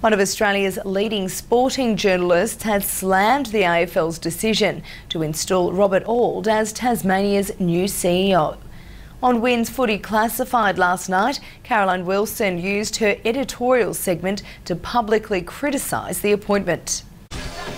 One of Australia's leading sporting journalists has slammed the AFL's decision to install Robert Auld as Tasmania's new CEO. On Win's Footy Classified last night, Caroline Wilson used her editorial segment to publicly criticise the appointment.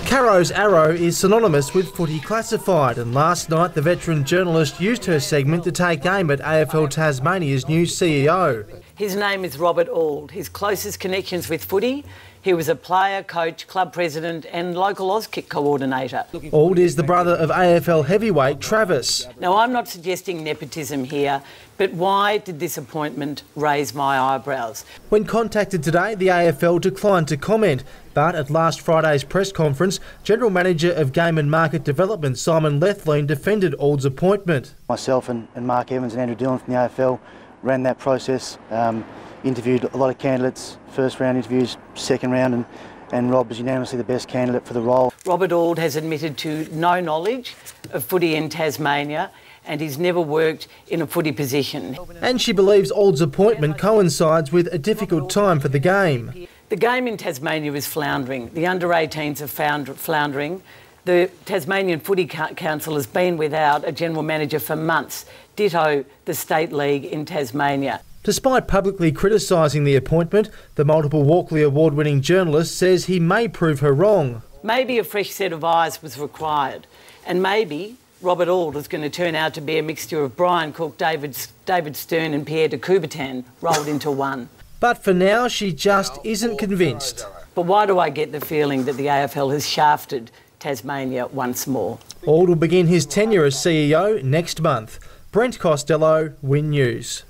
Caro's arrow is synonymous with footy classified, and last night the veteran journalist used her segment to take aim at AFL Tasmania's new CEO. His name is Robert Auld. His closest connections with footy, he was a player, coach, club president, and local Auskick coordinator. Auld is the brother of AFL heavyweight Travis. Now, I'm not suggesting nepotism here, but why did this appointment raise my eyebrows? When contacted today, the AFL declined to comment, but at last Friday's press conference, General Manager of Game and Market Development Simon Lethlean defended Auld's appointment. Myself and, and Mark Evans and Andrew Dillon from the AFL ran that process, um, interviewed a lot of candidates, first round interviews, second round, and, and Rob was unanimously the best candidate for the role. Robert Auld has admitted to no knowledge of footy in Tasmania and he's never worked in a footy position. And she believes Auld's appointment coincides with a difficult time for the game. The game in Tasmania is floundering. The under 18s are floundering. The Tasmanian Footy Council has been without a general manager for months, ditto the state league in Tasmania. Despite publicly criticising the appointment, the multiple Walkley Award winning journalist says he may prove her wrong. Maybe a fresh set of eyes was required, and maybe Robert Auld is going to turn out to be a mixture of Brian Cook, David, David Stern, and Pierre de Coubertin rolled into one. But for now, she just isn't convinced. But why do I get the feeling that the AFL has shafted Tasmania once more? Auld will begin his tenure as CEO next month. Brent Costelloe, Win News.